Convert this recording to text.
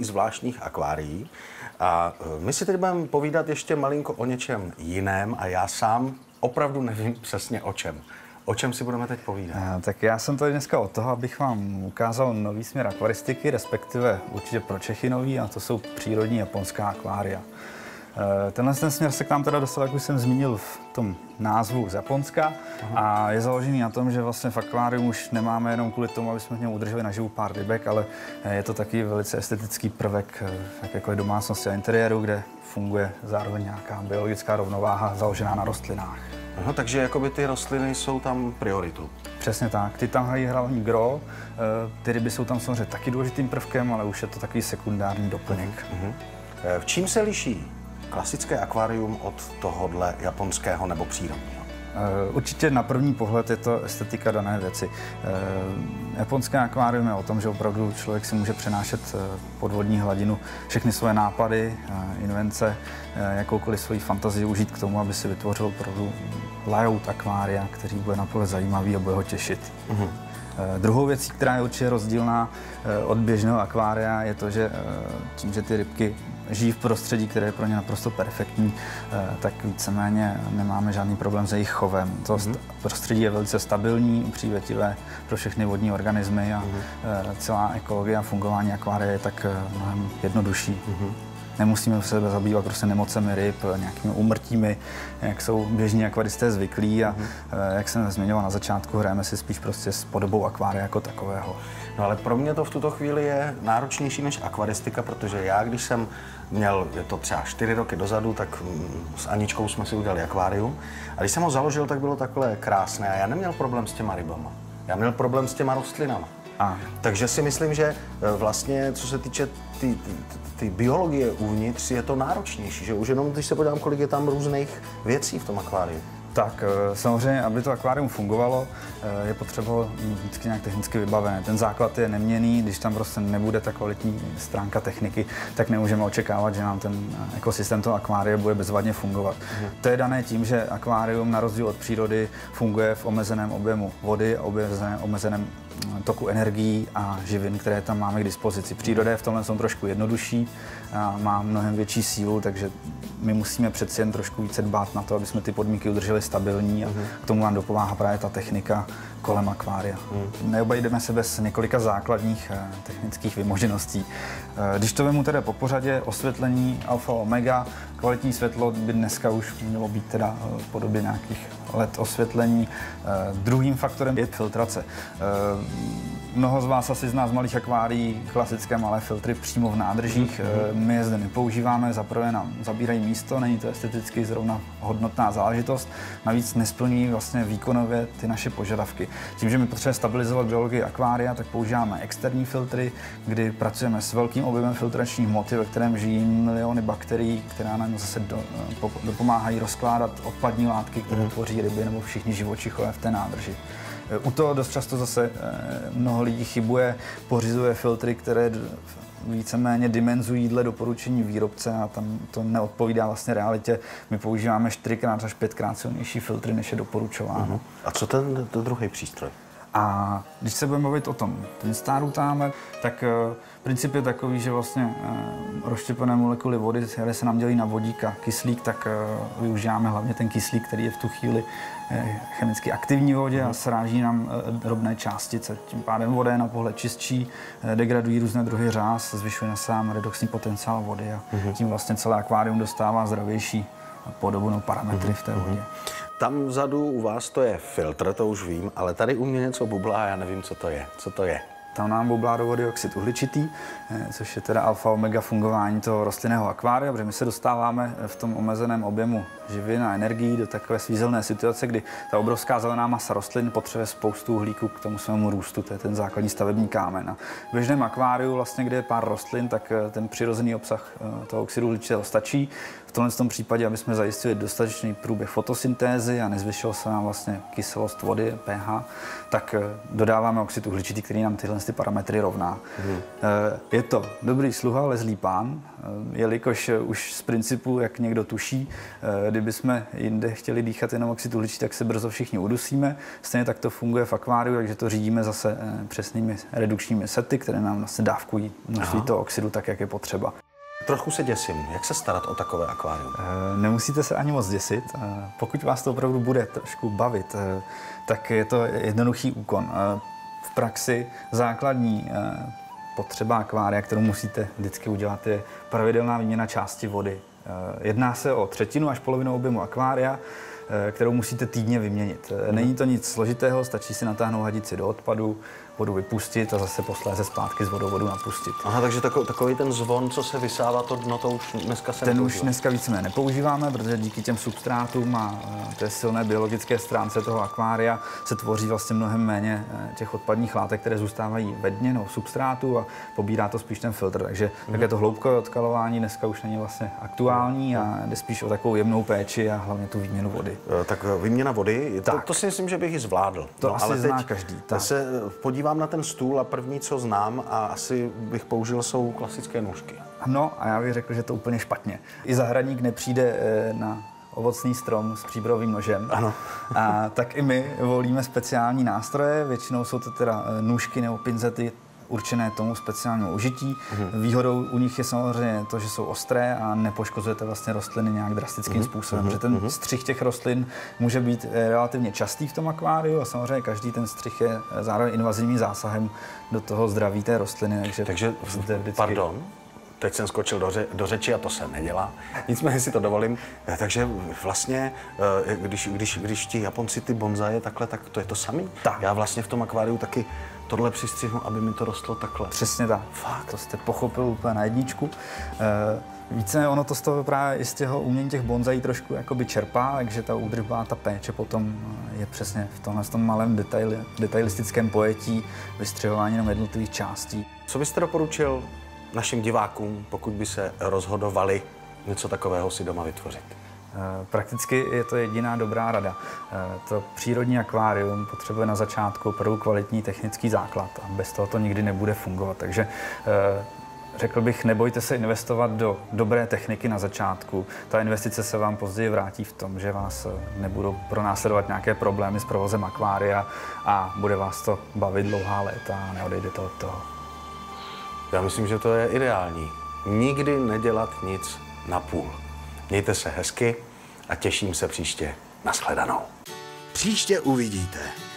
i zvláštních akvárií. A e, my si teď budeme povídat ještě malinko o něčem jiném a já sám opravdu nevím přesně o čem. O čem si budeme teď povídat? A, tak já jsem tady dneska od toho, abych vám ukázal nový směr akvaristiky, respektive určitě pro Čechy nový, a to jsou přírodní japonská akvária. Eh, tenhle ten směr se k nám teda dostal, jak už jsem zmínil v tom názvu z Japonska Aha. a je založený na tom, že vlastně v akvárium už nemáme jenom kvůli tomu, aby jsme v něm udrželi naživu pár rybek, ale eh, je to taky velice estetický prvek, eh, jako je domácnosti a interiéru, kde funguje zároveň nějaká biologická rovnováha založená na rostlinách. Aha, takže jakoby ty rostliny jsou tam prioritu. Přesně tak. Ty tam hrají hlavní gro, ty ryby jsou tam samozřejmě taky důležitým prvkem, ale už je to takový sekundární doplněk. Uh-huh. V čím se liší klasické akvárium od tohohle japonského nebo přírodního? Eh, určitě na první pohled je to estetika dané věci. Eh, japonské akvárium je o tom, že opravdu člověk si může přenášet eh, podvodní hladinu všechny své nápady, invence, jakoukoliv svoji fantazii užít k tomu, aby si vytvořil opravdu layout akvária, který bude na pole zajímavý a bude ho těšit. Mm-hmm. Druhou věcí, která je určitě rozdílná od běžného akvária, je to, že tím, že ty rybky žijí v prostředí, které je pro ně naprosto perfektní, eh, tak víceméně nemáme žádný problém se jejich chovem. To mm-hmm. prostředí je velice stabilní, přívětivé pro všechny vodní organismy a mm-hmm. celá ekologie a fungování akvária je tak eh, mnohem jednodušší. Mm-hmm nemusíme se zabývat prostě nemocemi ryb, nějakými úmrtími, jak jsou běžní akvaristé zvyklí a mm-hmm. jak jsem zmiňoval na začátku, hrajeme si spíš prostě s podobou akvária jako takového. No ale pro mě to v tuto chvíli je náročnější než akvaristika, protože já, když jsem měl, je to třeba čtyři roky dozadu, tak mm, s Aničkou jsme si udělali akvárium. A když jsem ho založil, tak bylo takhle krásné a já neměl problém s těma rybama. Já měl problém s těma rostlinama. A. Takže si myslím, že e, vlastně, co se týče ty, ty, ty biologie uvnitř, je to náročnější, že už jenom když se podívám, kolik je tam různých věcí v tom akváriu. Tak eh, samozřejmě, aby to akvárium fungovalo, eh, je potřeba mít vždycky nějak technicky vybavené. Ten základ je neměný, když tam prostě nebude ta kvalitní stránka techniky, tak nemůžeme očekávat, že nám ten ekosystém toho akvária bude bezvadně fungovat. Mhm. To je dané tím, že akvárium na rozdíl od přírody funguje v omezeném objemu vody, omezeném, omezeném toku energií a živin, které tam máme k dispozici. Příroda je v tomhle jsou trošku jednodušší, má mnohem větší sílu, takže my musíme přeci jen trošku více dbát na to, aby jsme ty podmínky udrželi stabilní a uh-huh. k tomu nám dopomáhá právě ta technika kolem akvária. Uh-huh. Neobejdeme se bez několika základních eh, technických vymožeností. Eh, když to vemu tedy po pořadě, osvětlení alfa omega, kvalitní světlo by dneska už mělo být teda eh, v podobě nějakých LED osvětlení. Druhým faktorem je filtrace. Mnoho z vás asi zná z malých akvárií klasické malé filtry přímo v nádržích. Mm-hmm. My je zde nepoužíváme, zaprvé nám zabírají místo, není to esteticky zrovna hodnotná záležitost, navíc nesplňují vlastně výkonově ty naše požadavky. Tím, že my potřebujeme stabilizovat biologii akvária, tak používáme externí filtry, kdy pracujeme s velkým objemem filtrační hmoty, ve kterém žijí miliony bakterií, které nám zase do, dopomáhají rozkládat odpadní látky, které mm-hmm. tvoří ryby nebo všichni živočichové v té nádrži. U toho dost často zase eh, mnoho lidí chybuje, pořizuje filtry, které víceméně dimenzují dle doporučení výrobce a tam to neodpovídá vlastně realitě. My používáme 4x až 5x silnější filtry, než je doporučováno. Uh-huh. A co ten, ten druhý přístroj? A když se budeme bavit o tom táme, tak uh, princip je takový, že vlastně uh, rozštěpené molekuly vody, které se nám dělí na vodík a kyslík, tak uh, využíváme hlavně ten kyslík, který je v tu chvíli chemicky aktivní v vodě a mhm. sráží nám drobné částice. Tím pádem voda je na pohled čistší, degradují různé druhy řáz, zvyšuje se nám redoxní potenciál vody a uh-huh. tím vlastně celé akvárium dostává zdravější podobu nebo parametry v té vodě. Tam vzadu u vás to je filtr, to už vím, ale tady u mě něco bublá já nevím, co to je. Co to je? Tam nám bublá vody oxid uhličitý, eh, což je teda alfa omega fungování toho rostlinného akvária, protože my se dostáváme v tom omezeném objemu živin a energií do takové svízelné situace, kdy ta obrovská zelená masa rostlin potřebuje spoustu uhlíku k tomu svému růstu, to je ten základní stavební kámen. A v běžném akváriu, vlastně, kde je pár rostlin, tak eh, ten přirozený obsah eh, toho oxidu uhličitého stačí. V tomhle tom případě, aby jsme zajistili dostatečný průběh fotosyntézy a nezvyšil se nám vlastně kyselost vody, pH, tak dodáváme oxid uhličitý, který nám tyhle ty parametry rovná. Hmm. Je to dobrý sluha, lezlý pán, jelikož už z principu, jak někdo tuší, kdyby jsme jinde chtěli dýchat jenom oxid uhličitý, tak se brzo všichni udusíme. Stejně tak to funguje v akváriu, takže to řídíme zase přesnými redukčními sety, které nám zase dávkují množství toho oxidu tak, jak je potřeba. Trochu se děsím. Jak se starat o takové akvárium? Eh, nemusíte se ani moc děsit. Eh, pokud vás to opravdu bude trošku bavit, eh, tak je to jednoduchý úkon. V praxi základní potřeba akvária, kterou musíte vždycky udělat, je pravidelná výměna části vody. Jedná se o třetinu až polovinu objemu akvária, kterou musíte týdně vyměnit. Není to nic složitého, stačí si natáhnout hadici do odpadu, vodu vypustit a zase posléze zpátky z vodou vodu napustit. Aha, takže takový, takový ten zvon, co se vysává to dno, to už dneska se Ten nepoužívá. už dneska více nepoužíváme, protože díky těm substrátům a té silné biologické stránce toho akvária se tvoří vlastně mnohem méně eh, těch odpadních látek, které zůstávají ve dně nebo substrátu a pobírá to spíš ten filtr. Takže mm. také to hloubkové odkalování dneska už není vlastně aktuální a jde spíš o takovou jemnou péči a hlavně tu výměnu vody. Eh, tak výměna vody, tak. To, to si myslím, že bych ji zvládl. To no, asi ale zná teď každý. Tak. se podívám dívám na ten stůl a první, co znám a asi bych použil, jsou klasické nůžky. No a já bych řekl, že to úplně špatně. I zahradník nepřijde eh, na ovocný strom s příbrovým nožem. Ano. a tak i my volíme speciální nástroje, většinou jsou to teda eh, nůžky nebo pinzety, určené tomu speciálnímu užití. Mm-hmm. Výhodou u nich je samozřejmě to, že jsou ostré a nepoškozujete vlastně rostliny nějak drastickým mm-hmm. způsobem, mm-hmm. že ten mhm. střih těch rostlin může být eh, relativně častý v tom akváriu a samozřejmě každý ten střih je eh, zároveň invazivním zásahem do toho zdraví té rostliny. Takže, takže vždycky... pardon, teď jsem skočil do, ře, do řeči a to se nedělá. Nicméně si to dovolím. Eh, takže vlastně, když, když, když ti Japonci ty bonzaje takhle, tak to je to samý. Tak. Já vlastně v tom akváriu taky tohle přistřihnu, aby mi to rostlo takhle. Přesně tak. Fakt. To jste pochopil úplně na jedničku. E, více ono to z toho právě i z těho umění těch bonzají trošku jakoby čerpá, takže ta údržba, ta péče potom eh, je přesně v tomhle tom malém detail, detailistickém pojetí, vystřihování na jednotlivých částí. Co byste doporučil našim divákům, pokud by se rozhodovali něco takového si doma vytvořit? Eh, prakticky je to jediná dobrá rada. Eh, to přírodní akvárium potřebuje na začátku opravdu kvalitní technický základ a bez toho to nikdy nebude fungovat. Takže eh, Řekl bych, nebojte se investovat do dobré techniky na začátku. Ta investice se vám později vrátí v tom, že vás nebudou pronásledovat nějaké problémy s provozem akvária a bude vás to bavit dlouhá léta a neodejdete od toho. Já myslím, že to je ideální. Nikdy nedělat nic na půl. Mějte se hezky a těším se příště. Naschledanou. Příště uvidíte.